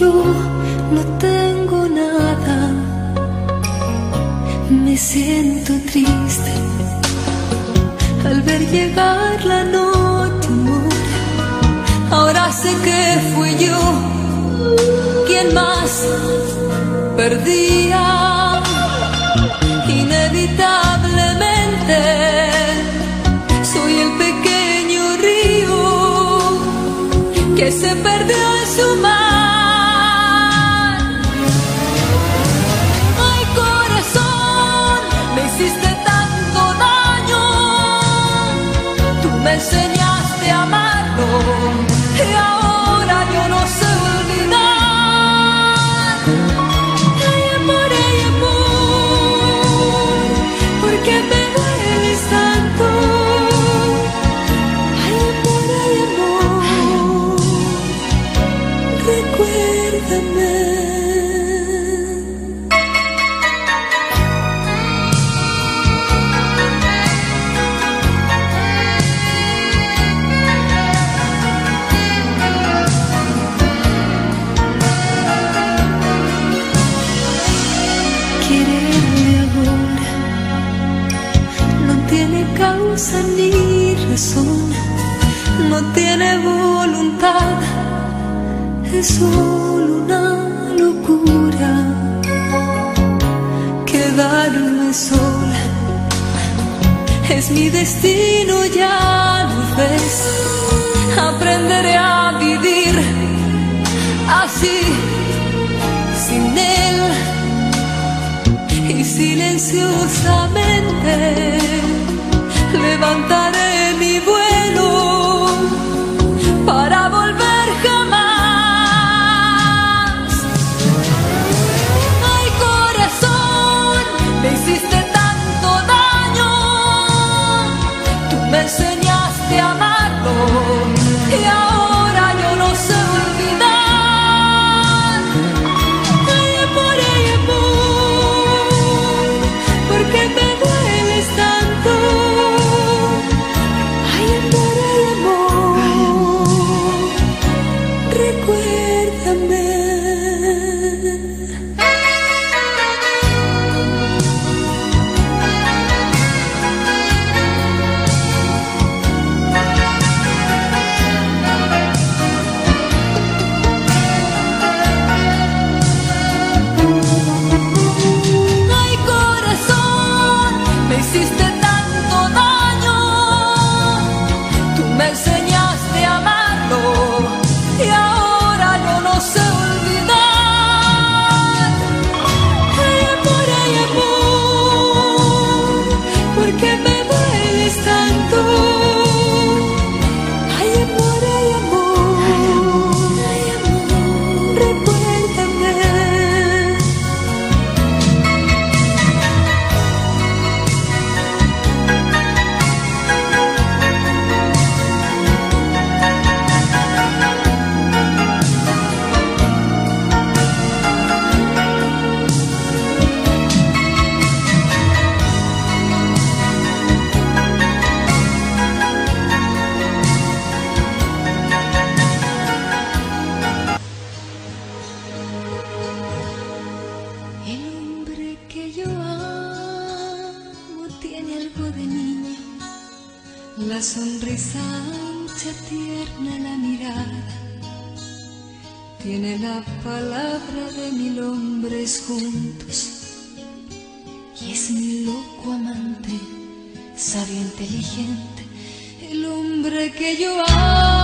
yo no tengo nada, me siento triste al ver llegar la noche. Ahora sé que fui yo quien más perdía. Inevitablemente. soy el pequeño río que se perdió en su mano. Señor. es solo una locura quedarme sola. Es mi destino, ya lo ves. Aprenderé a vivir así, sin él y silenciosamente. wrong.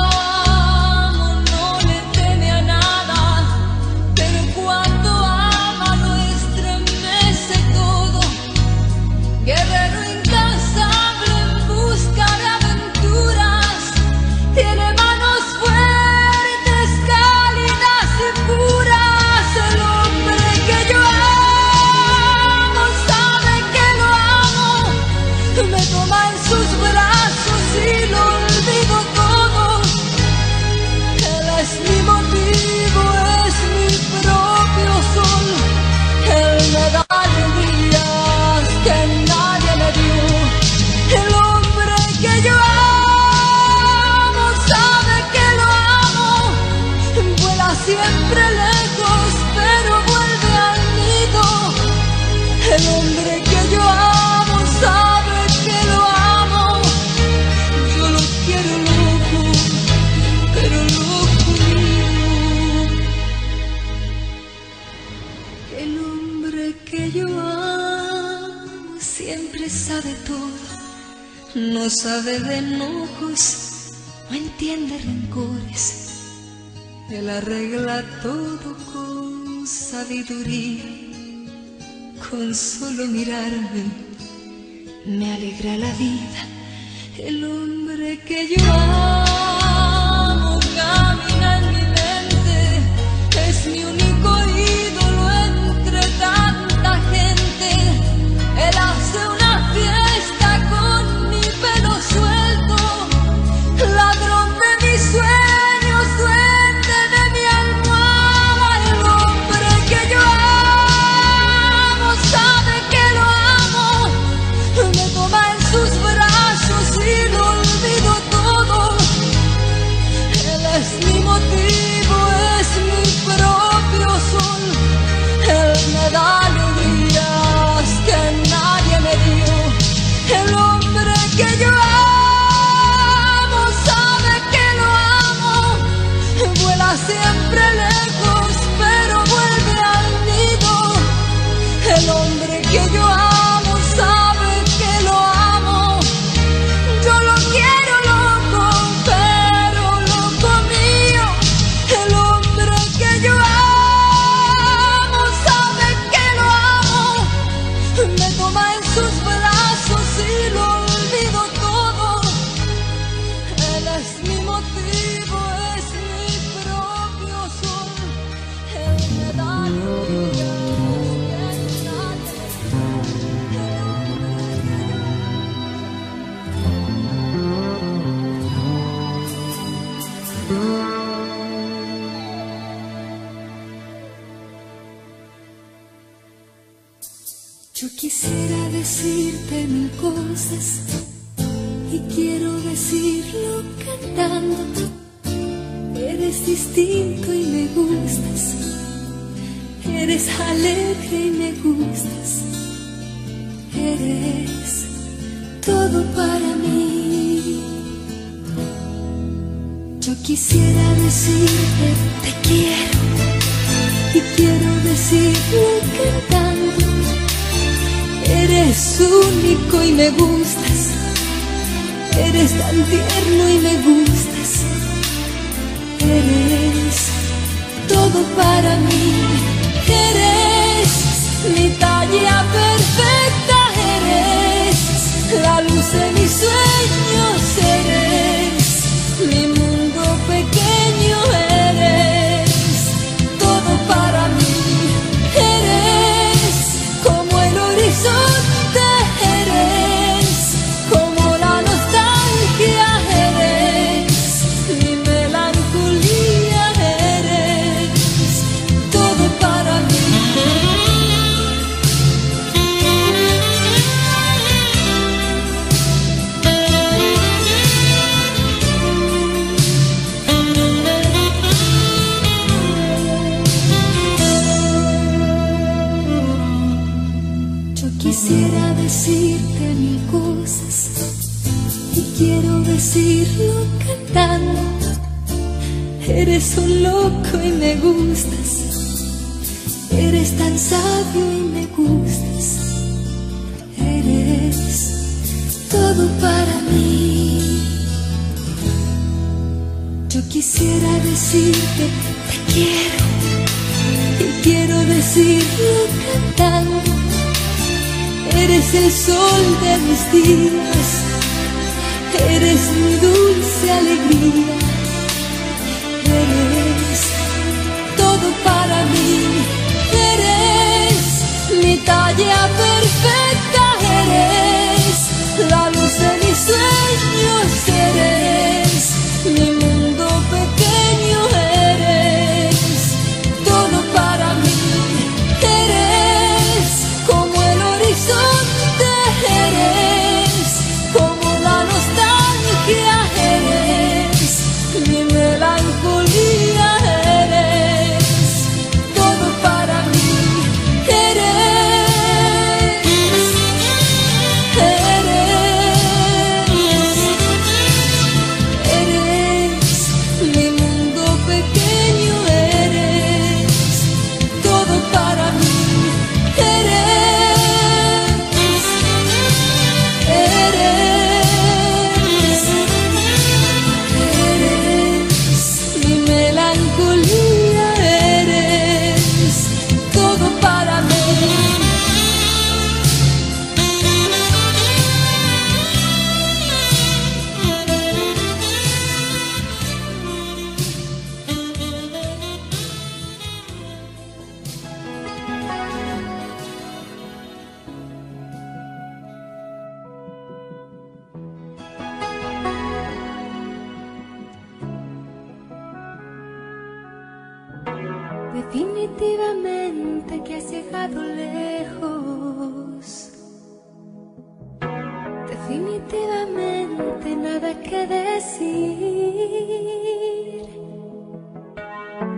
No sabe de enojos, no entiende rencores, él arregla todo con sabiduría, con solo mirarme me alegra la vida, el hombre que yo amo decirlo cantando. Eres un loco y me gustas. Eres tan sabio y me gustas. Eres todo para mí. Yo quisiera decirte te quiero y quiero decirlo cantando. Eres el sol de mis días Eres mi dulce alegría, eres todo para mí, eres mi talla perfecta, eres la luz de mis sueños, eres mi mundo decir.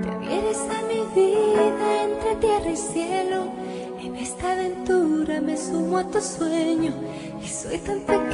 Te vienes a mi vida entre tierra y cielo. En esta aventura me sumo a tu sueño y soy tan pequeño.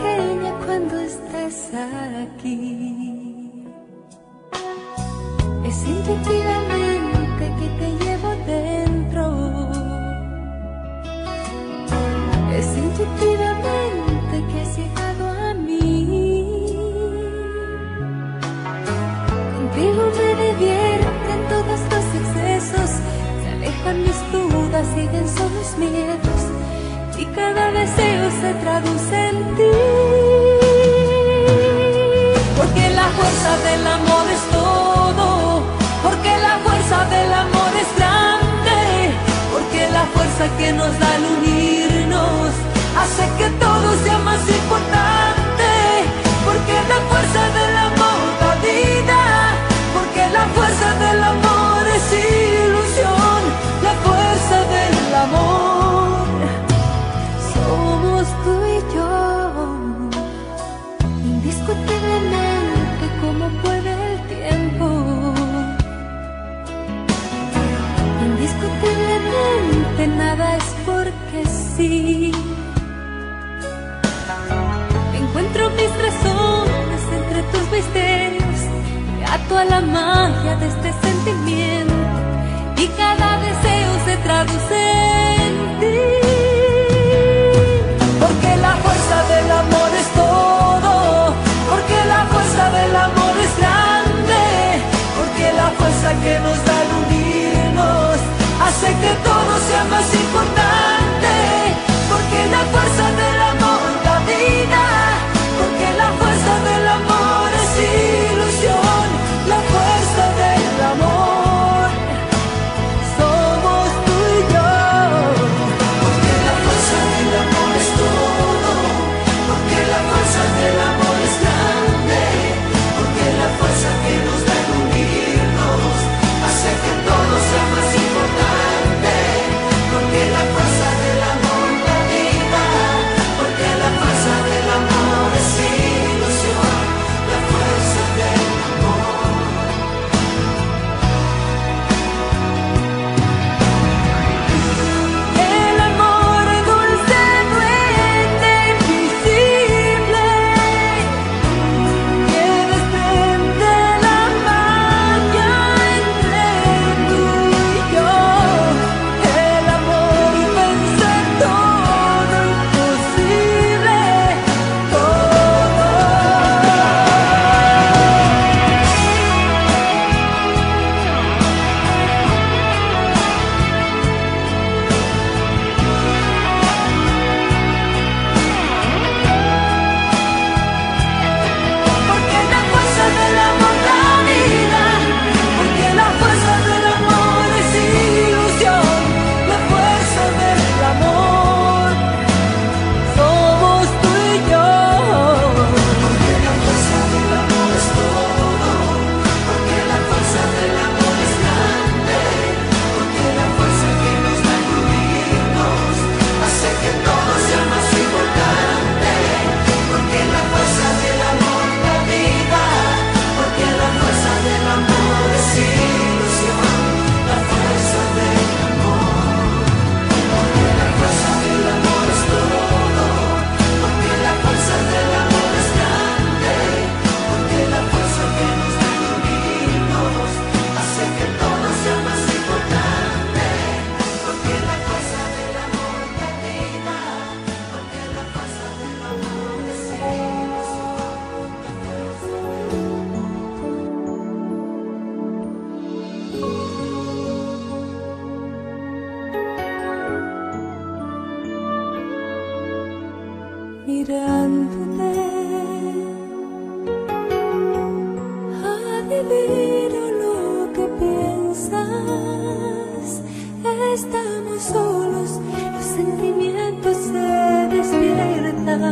estamos solos, los sentimientos se despiertan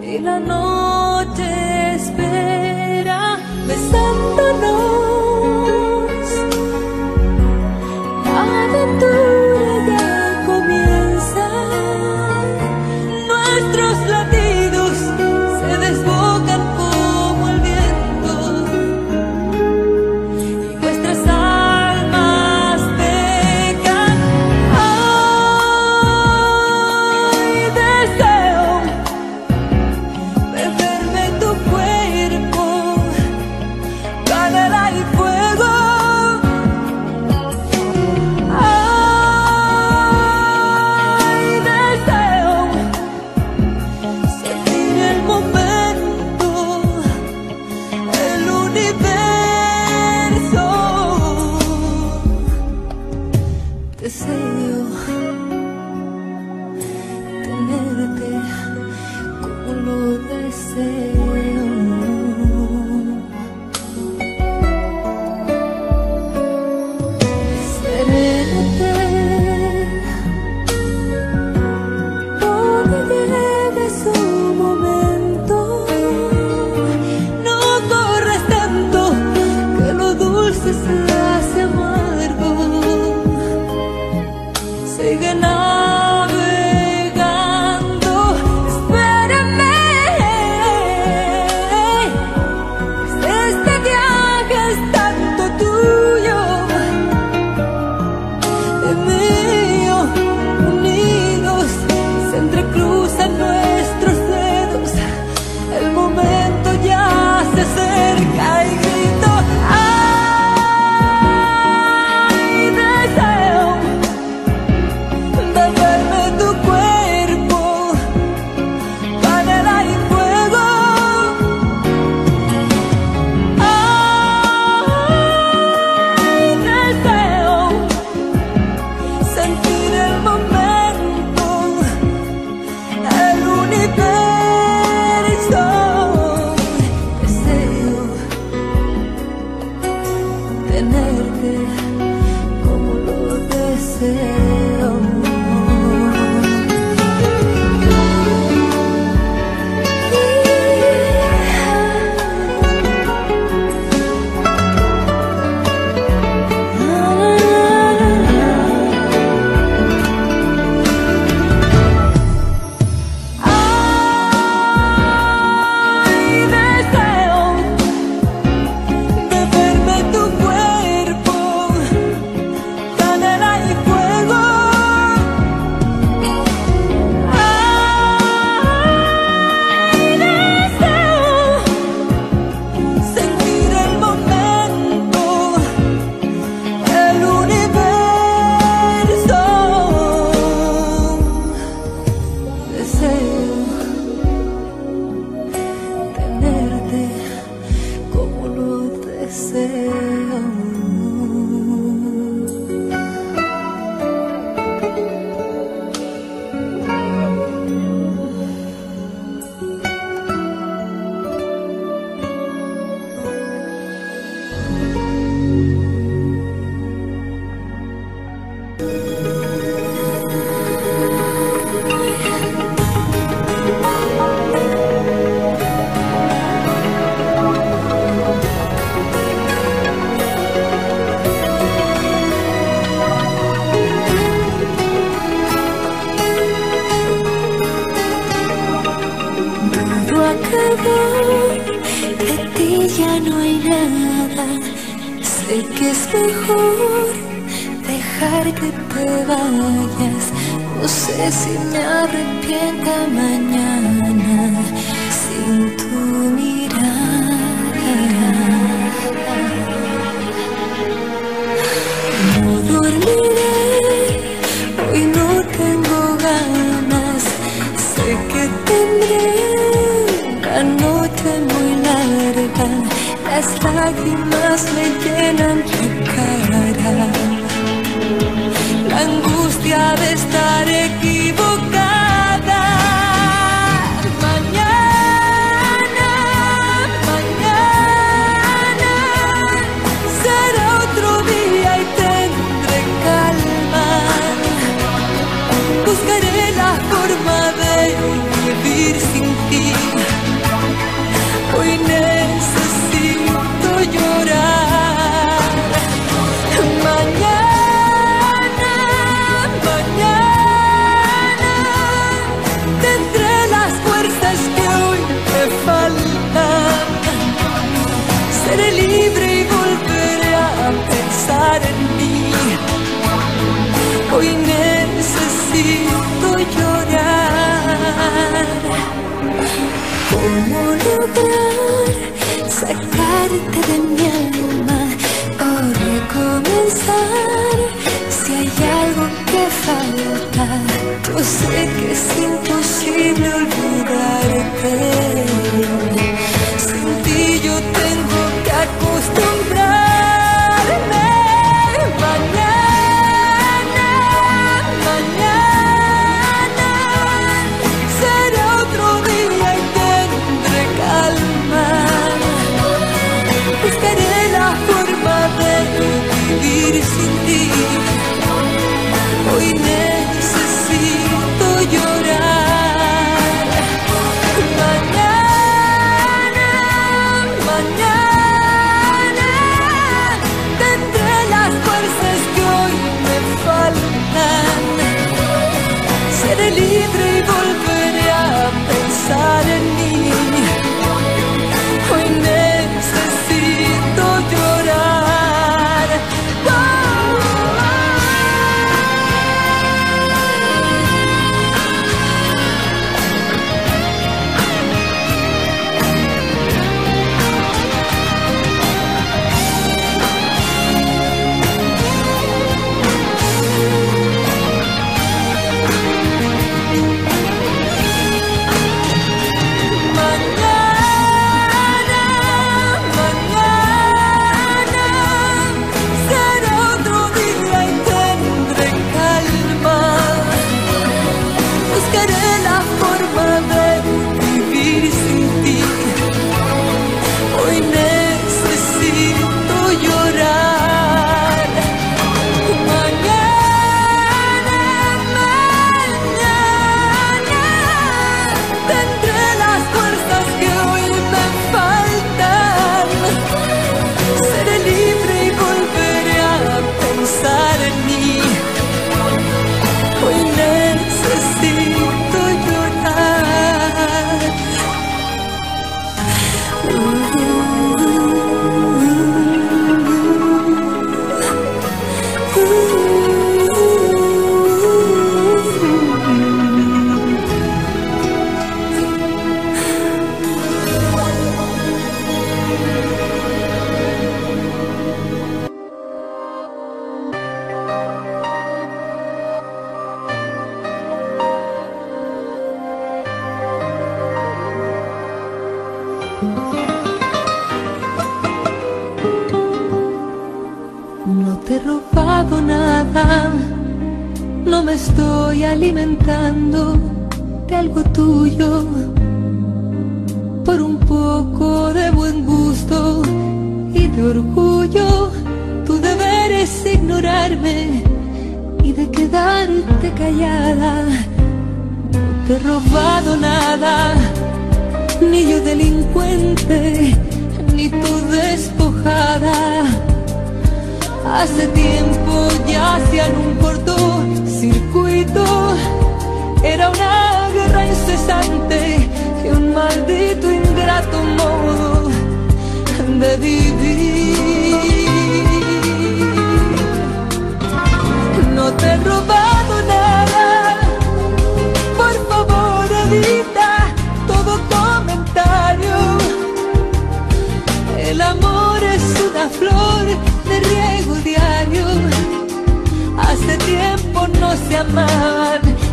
y la noche espera besándonos. muy larga, las lágrimas me llenan tu cara. La angustia de estar equivocado. sacarte de mi alma o recomenzar. Si hay algo que falta, yo sé que es imposible olvidarte. libre y volveré a pensar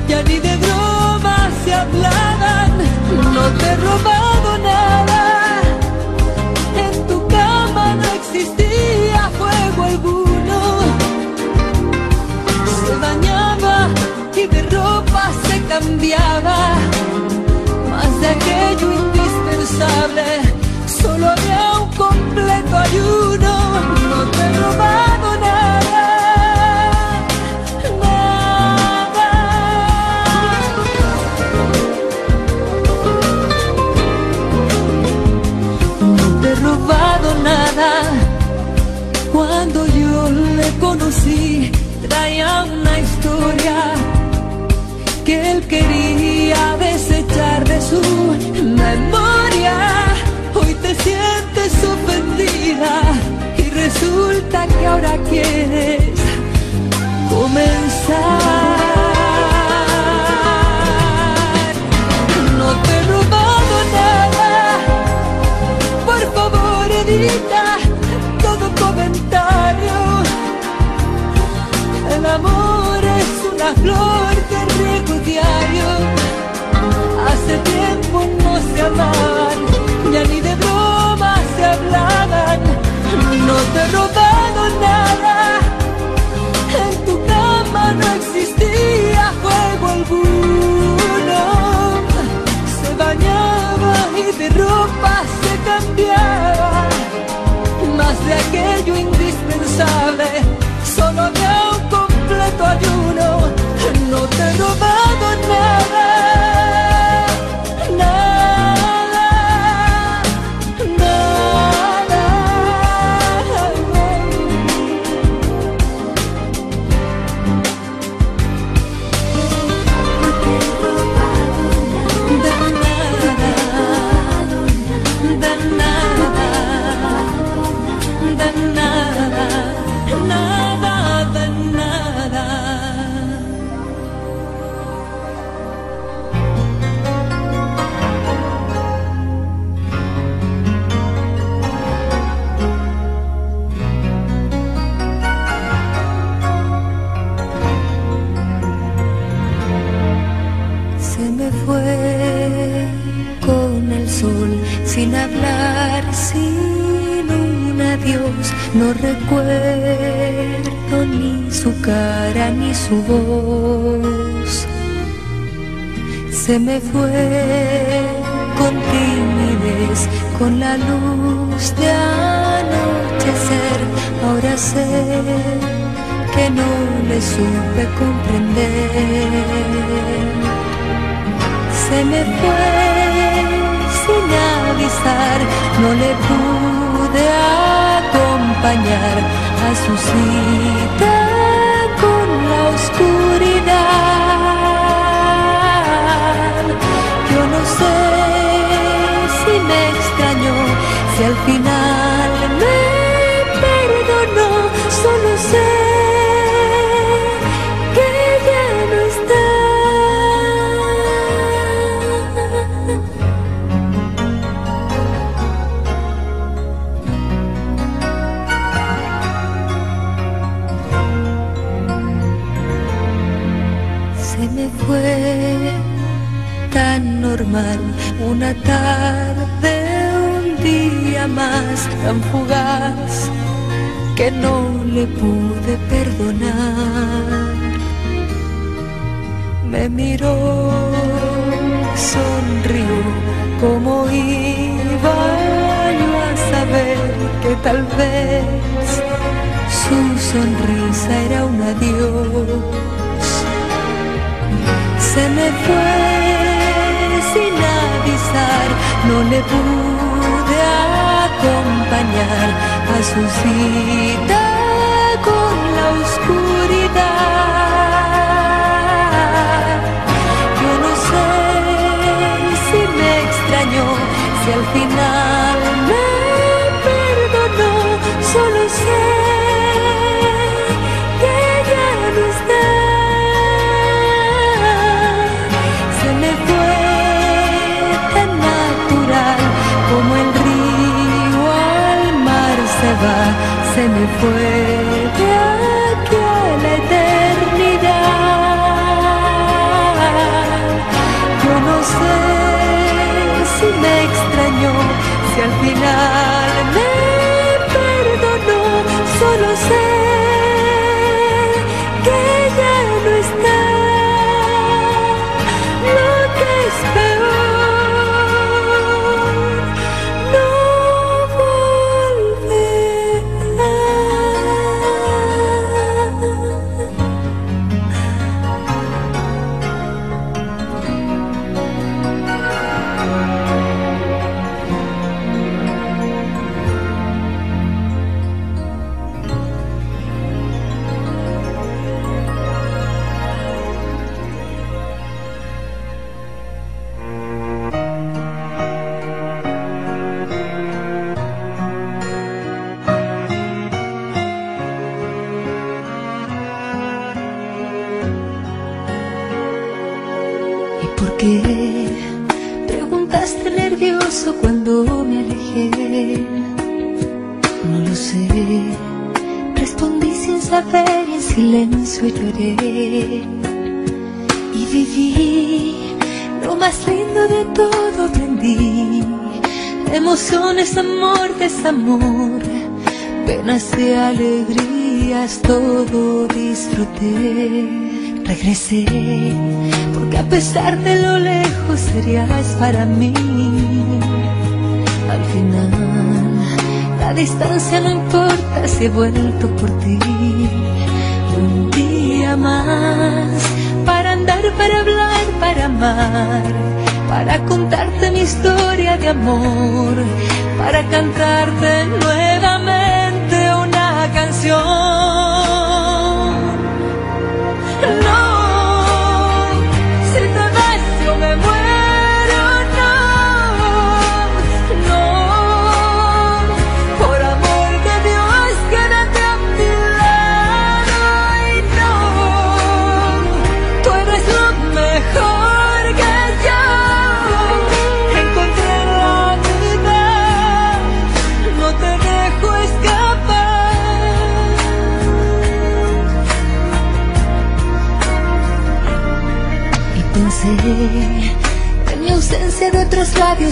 ya ni de broma se hablaban, no te he robado nada, en tu cama no existía fuego alguno, se bañaba y de ropa se cambiaba, más de aquello indispensable, solo había un completo ayudo. su memoria. Hoy te sientes ofendida y resulta que ahora quieres comenzar. ya ni de bromas se hablaban, no te he robado nada, en tu cama no existía juego alguno, se bañaba y de ropa se cambiaba, más de aquello indispensable, solo había un completo ayuno. a su cita con la oscuridad. Yo no sé si me extrañó, si al final... fue de aquí a la eternidad. Yo no sé si me extrañó, si al final me silencio lloré y viví lo más lindo de todo aprendí emociones, amor, desamor, penas y alegrías, todo disfruté. Regresé, porque a pesar de lo lejos serías para mí. Al final, la distancia no importa si he vuelto por ti. para contarte mi historia de amor, para cantarte nuevamente una canción.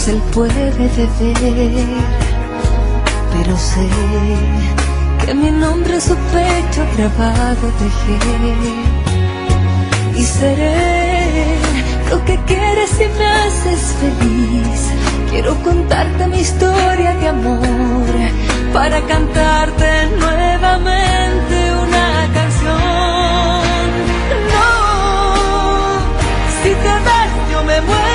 él puede beber. Pero sé que mi nombre es su pecho grabado dejé y seré lo que quieres si me haces feliz. Quiero contarte mi historia de amor para cantarte nuevamente una canción. No, si te vas yo me muero.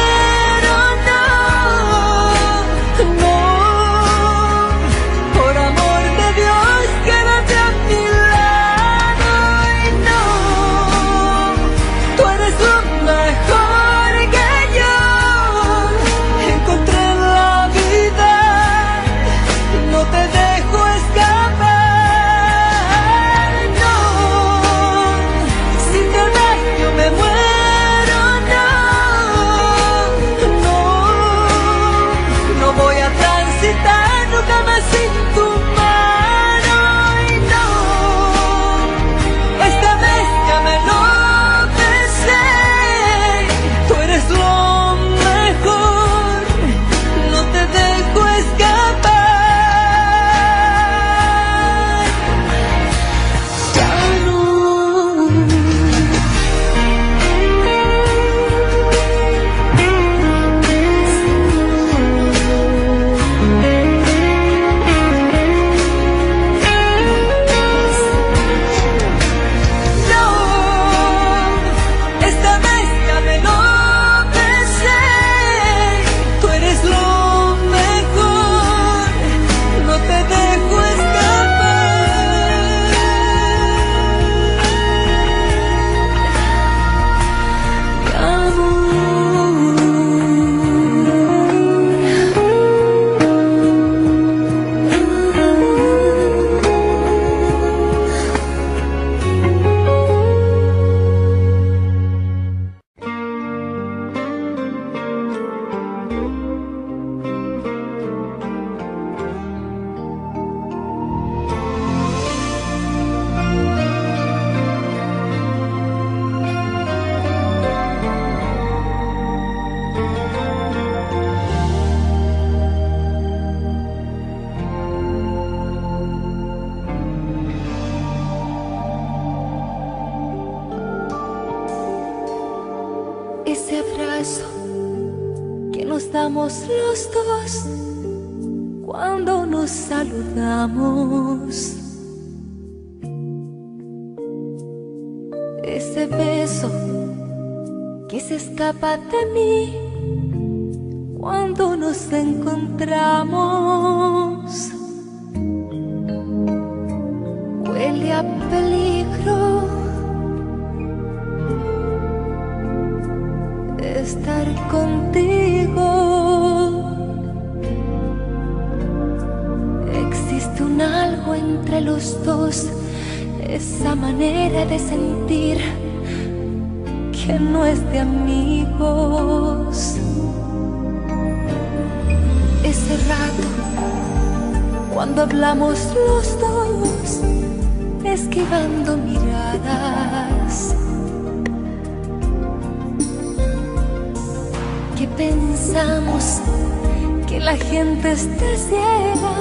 la gente esté ciega,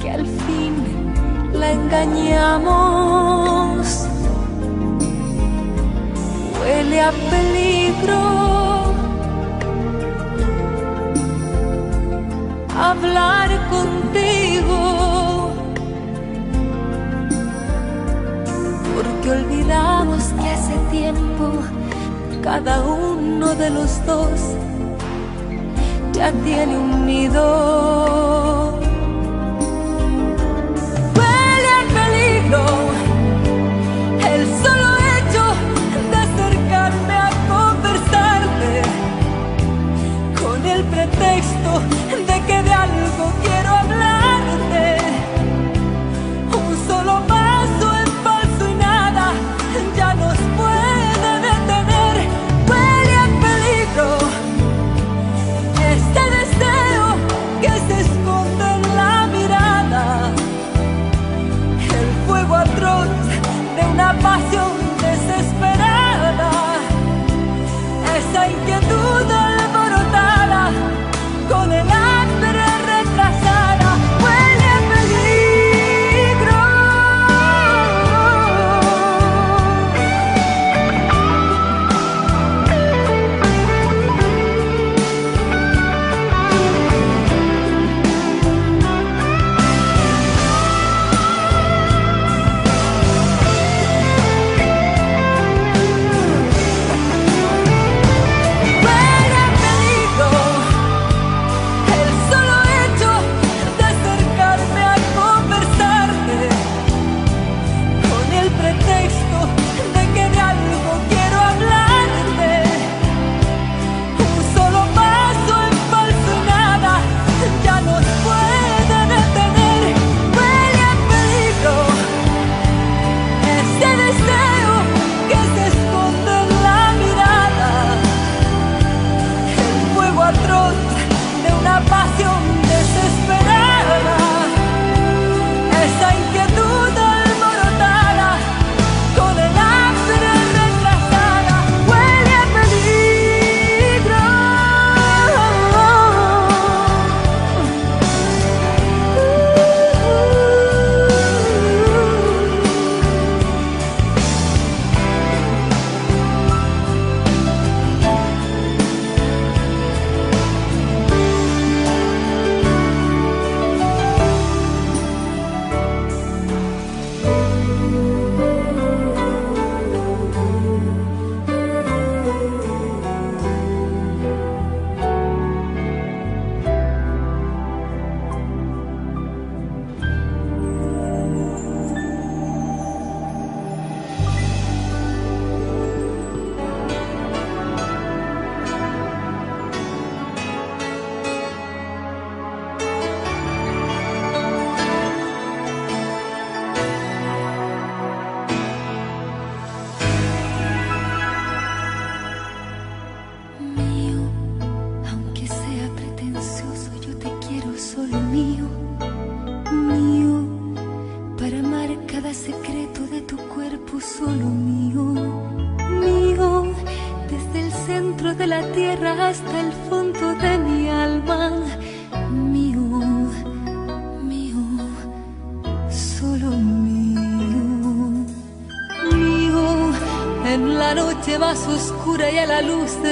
que al fin la engañamos. Huele a peligro hablar contigo, porque olvidamos que hace tiempo cada uno de los dos ya tiene un nido. Huele a peligro. Y a la luz de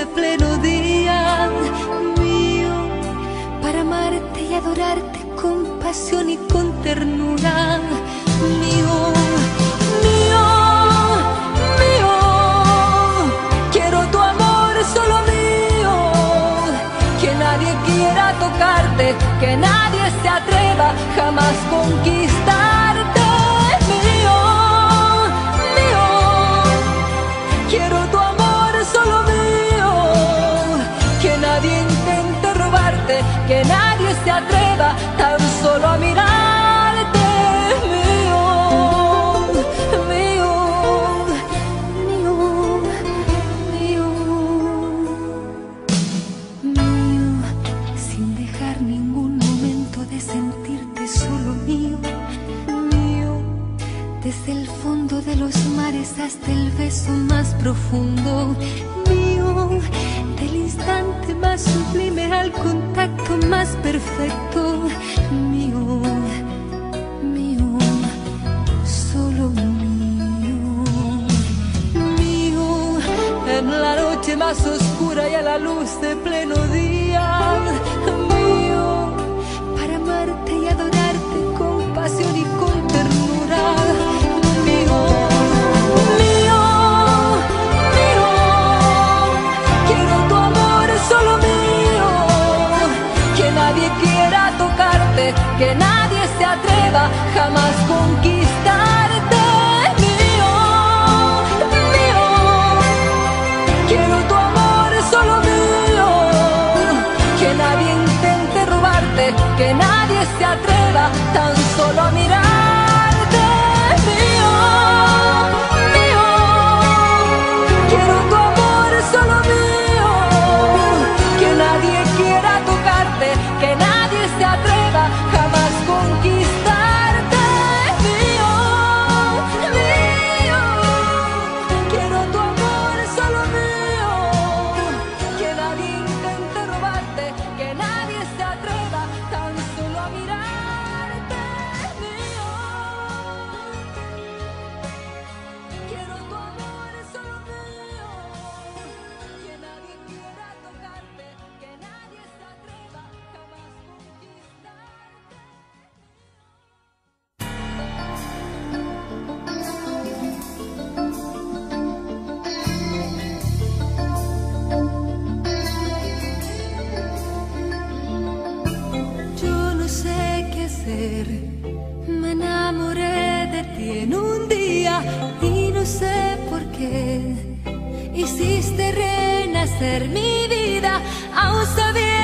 mi vida,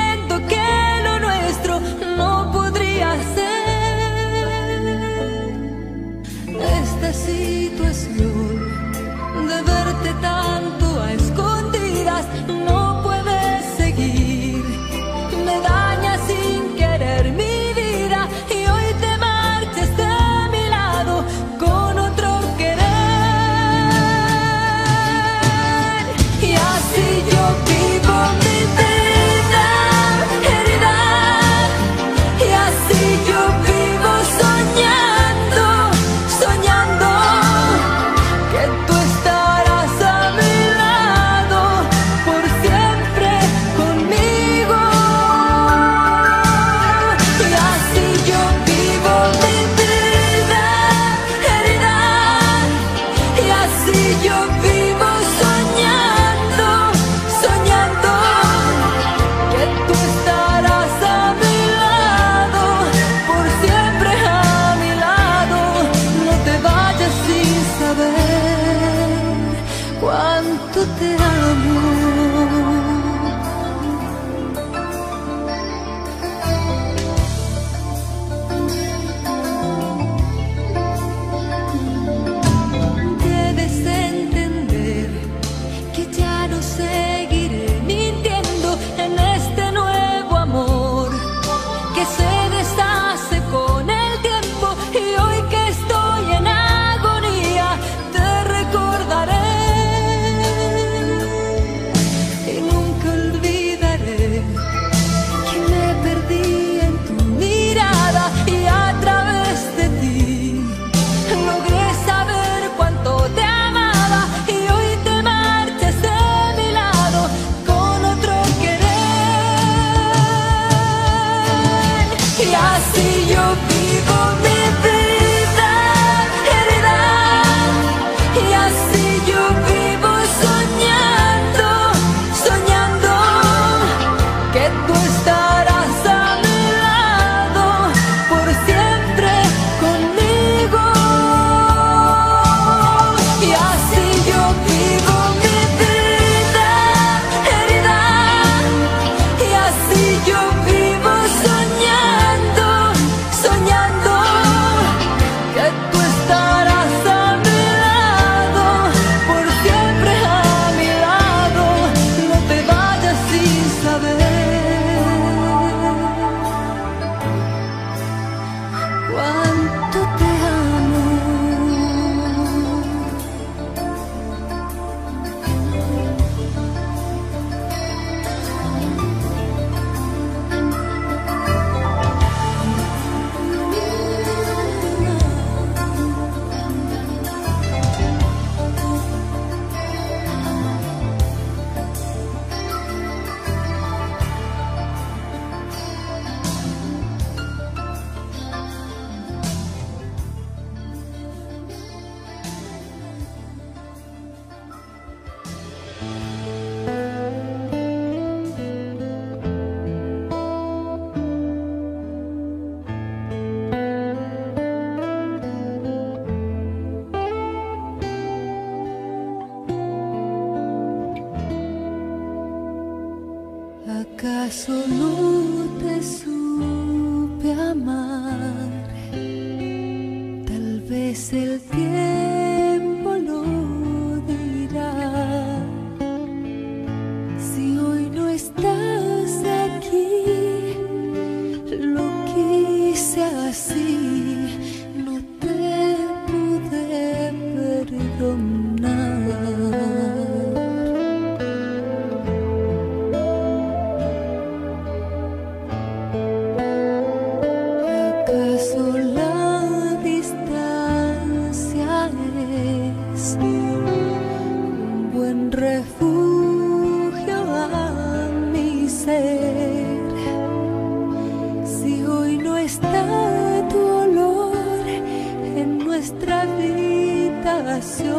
nuestra habitación,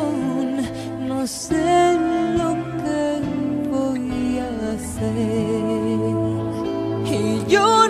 no sé lo que voy a hacer. Y yo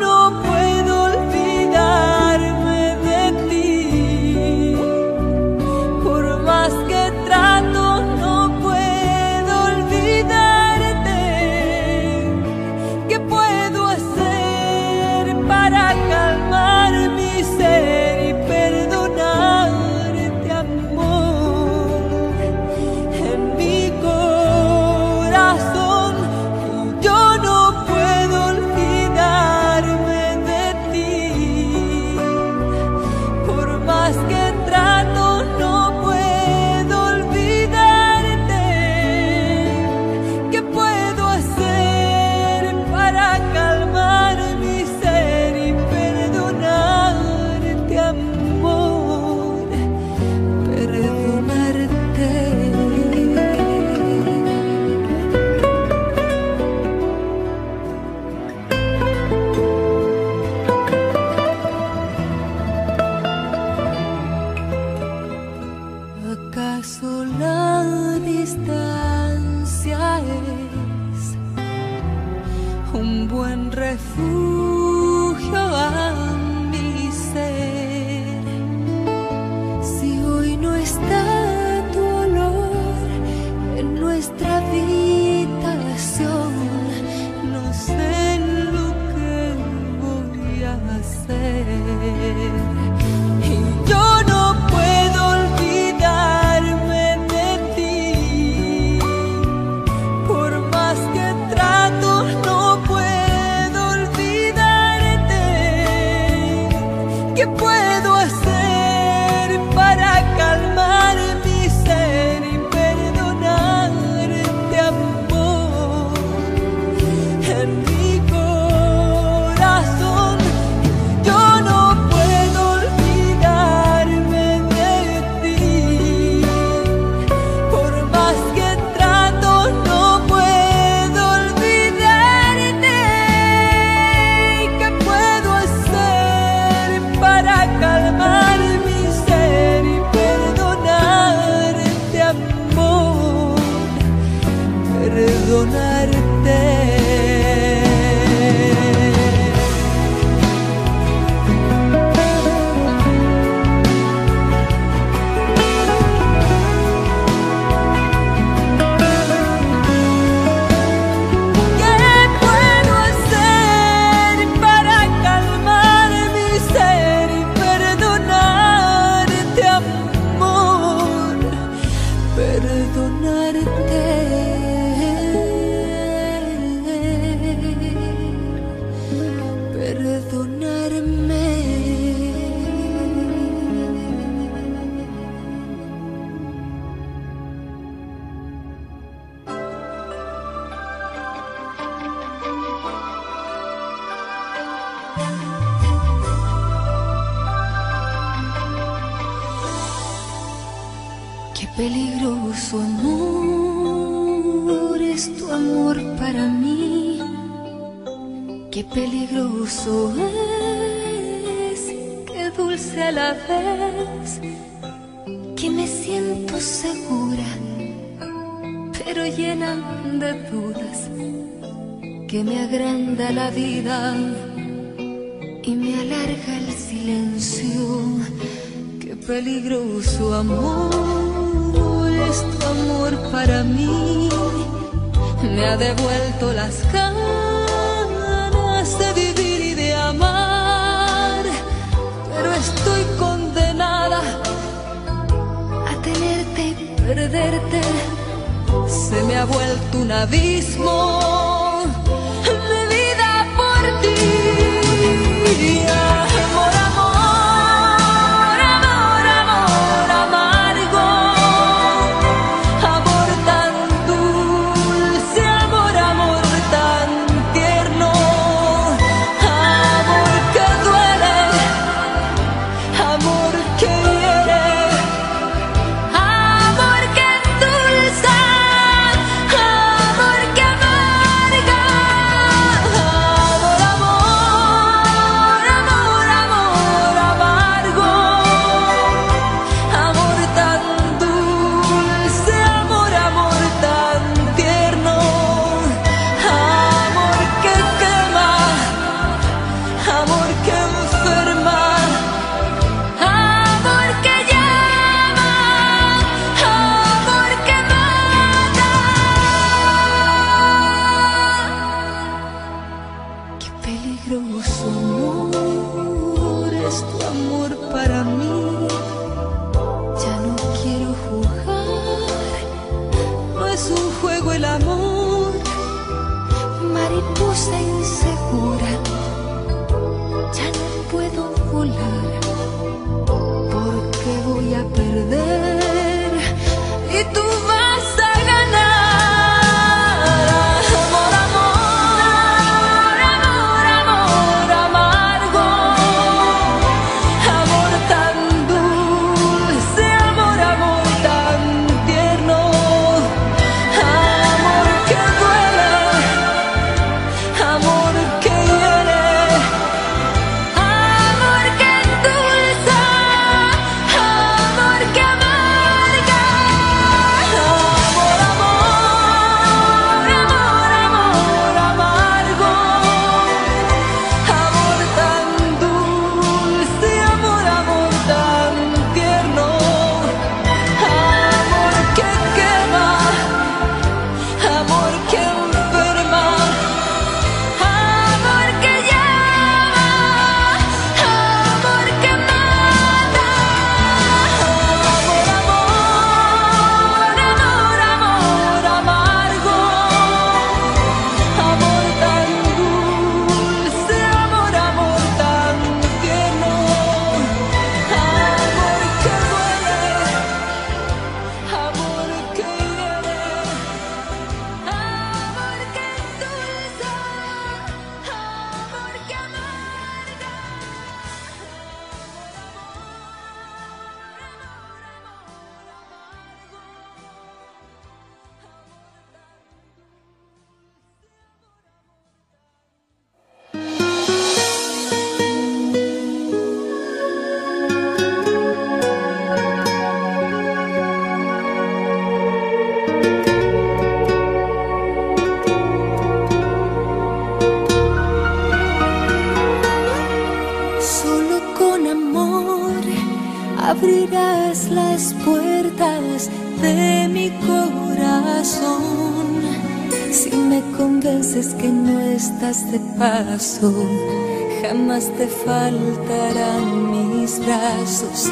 jamás te faltarán mis brazos.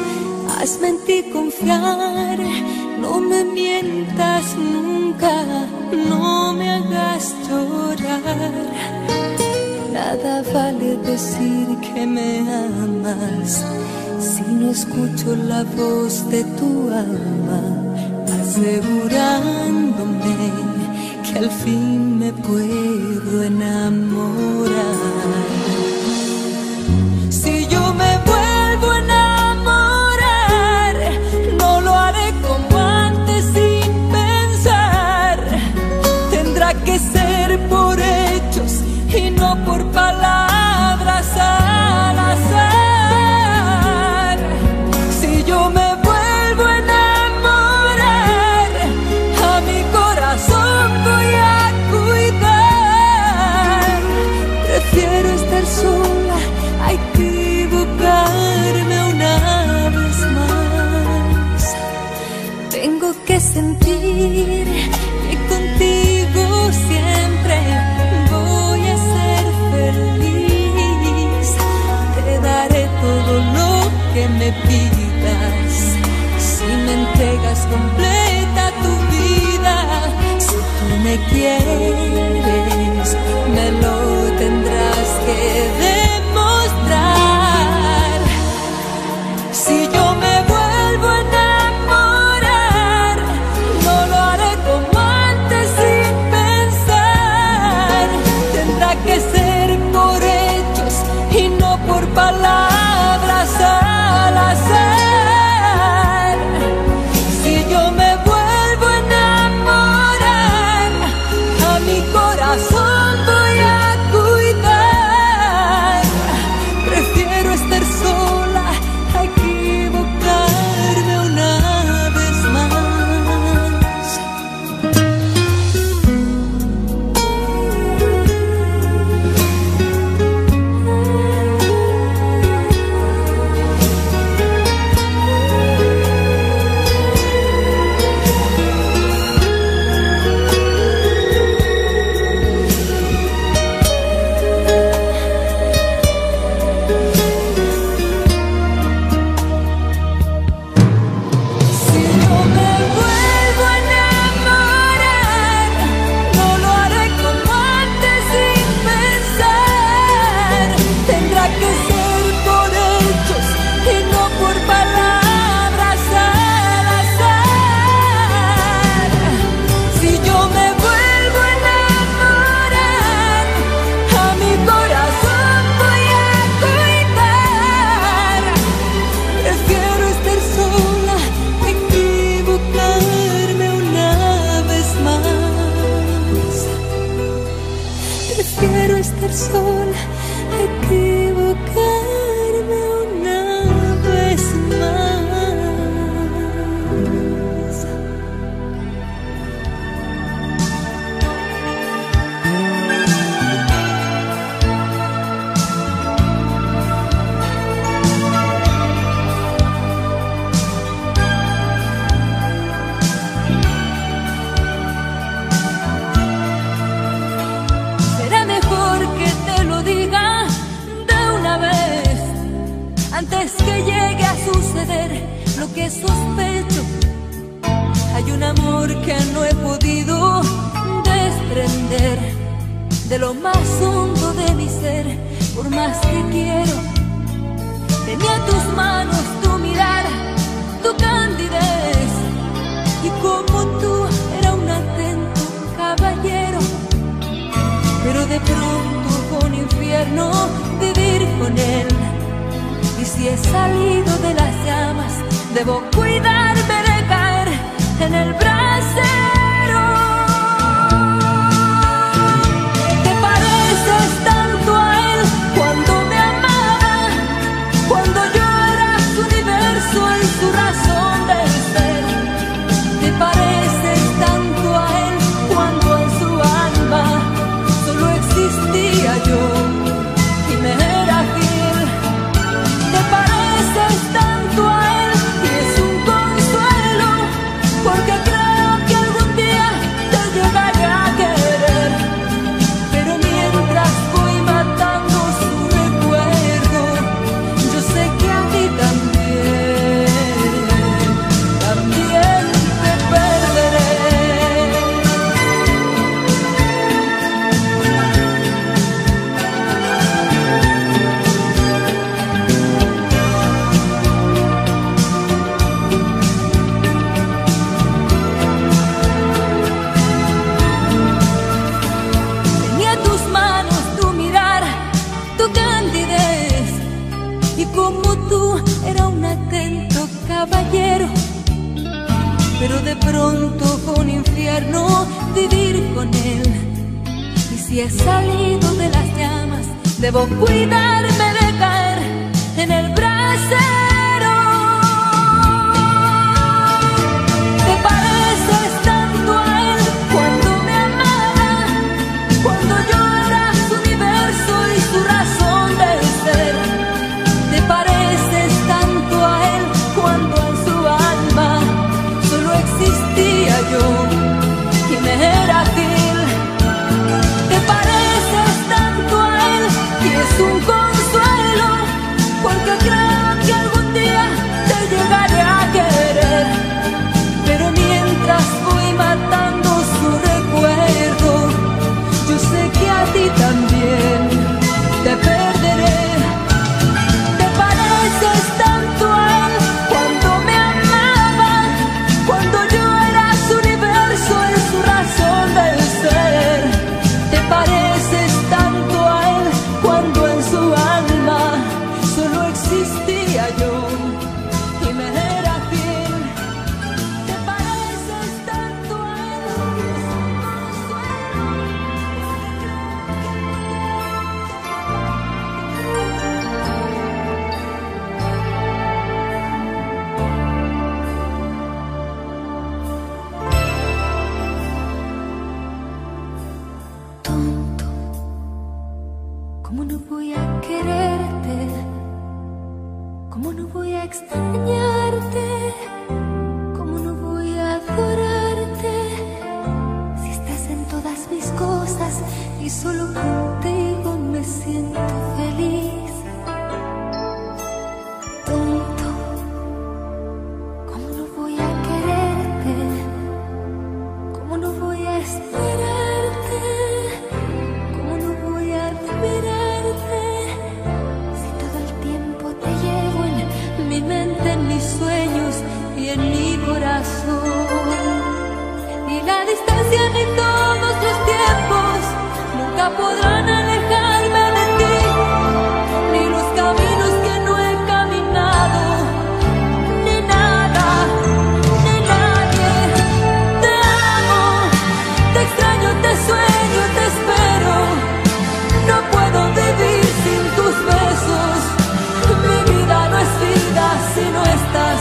Hazme en ti confiar, no me mientas nunca, no me hagas llorar. Nada vale decir que me amas si no escucho la voz de tu alma asegurándome que al fin me puedo enamorar. que sospecho. Hay un amor que no he podido desprender de lo más hondo de mi ser, por más que quiero. Tenía tus manos, tu mirar, tu candidez y como tú era un atento caballero. Pero de pronto fue un infierno vivir con él y si he salido de las llamas Debo cuidarme de caer en el brazo. Si he salido de las llamas, debo cuidarme de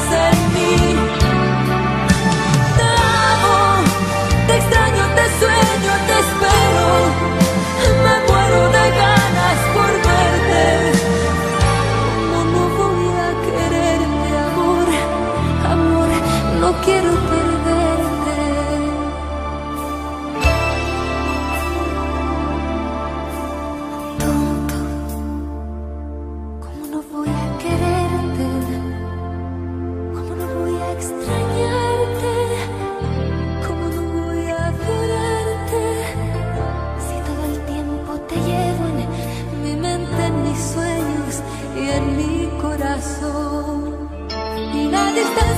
send me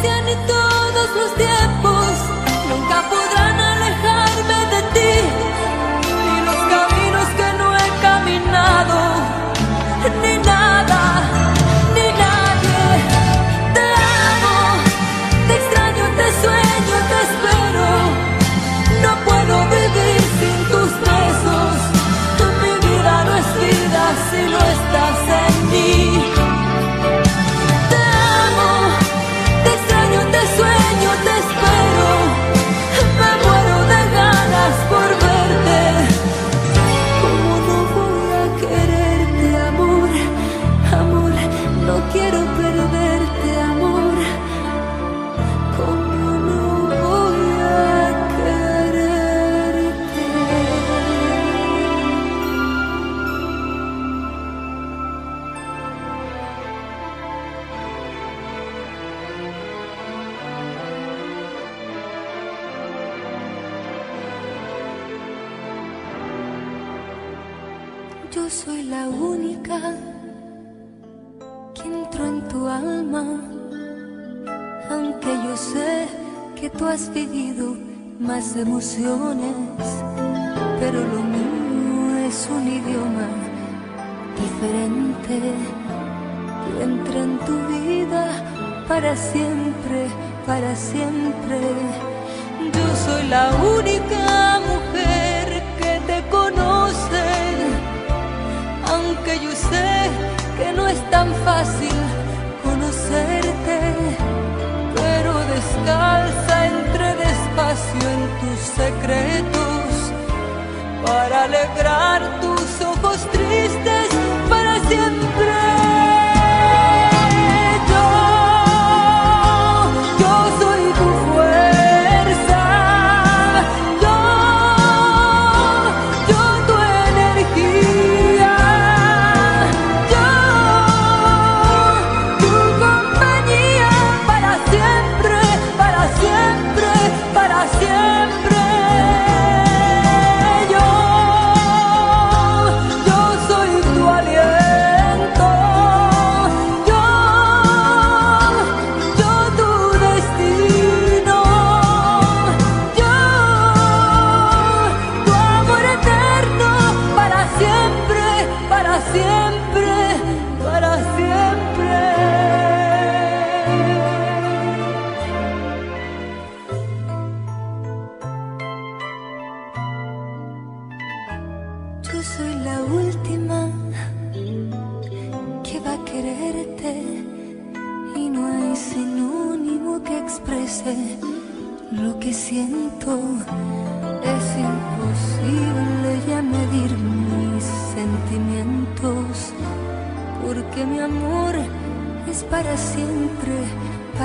sean y todos los tiempos nunca podrán alejarme de ti. siempre, para siempre. Yo soy la única mujer que te conoce, aunque yo sé que no es tan fácil conocerte, pero descalza entre despacio en tus secretos para alegrar tus ojos tristes.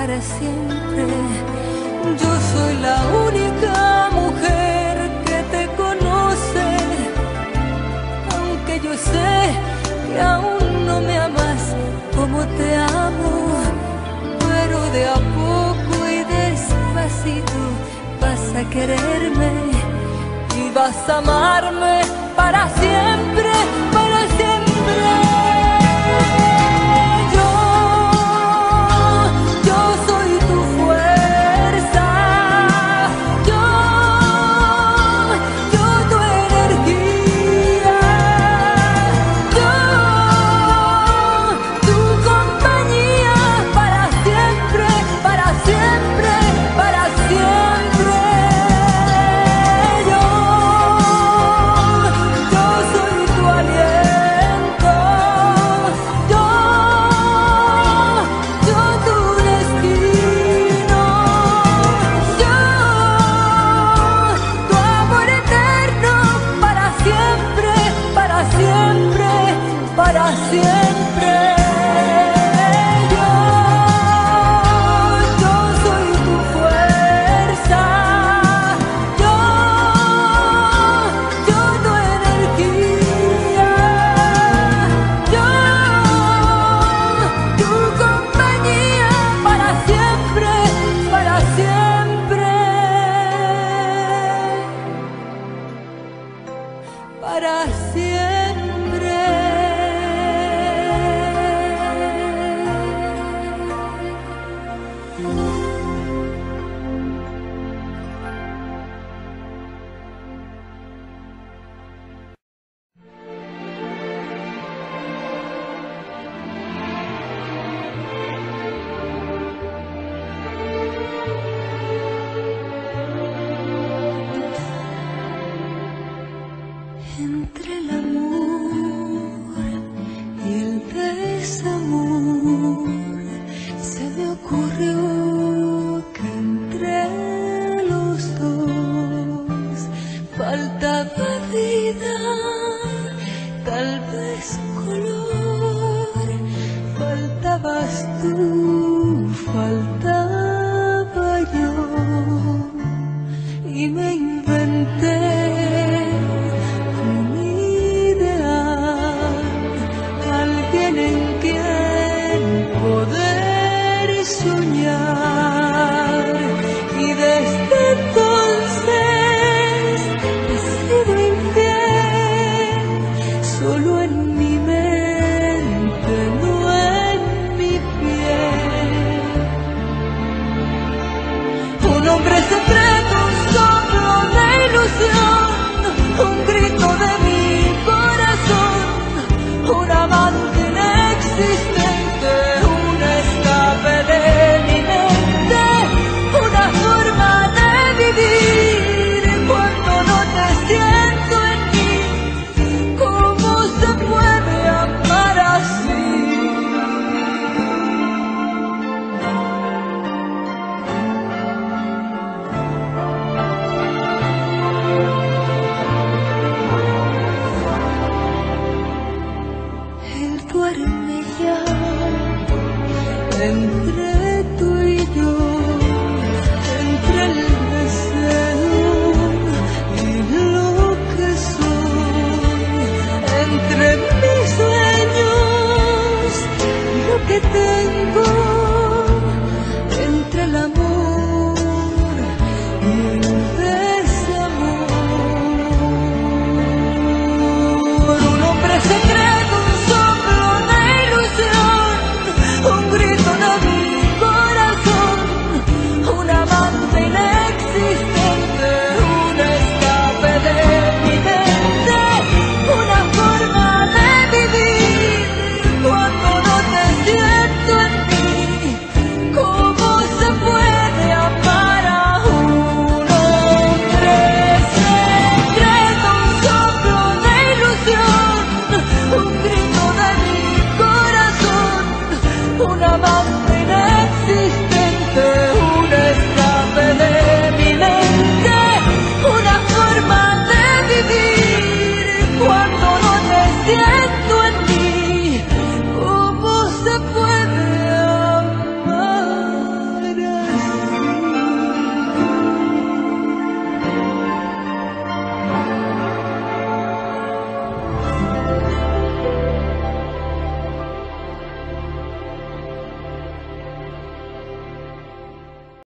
para siempre. Yo soy la única mujer que te conoce, aunque yo sé que aún no me amas como te amo, pero de a poco y despacito vas a quererme y vas a amarme para siempre.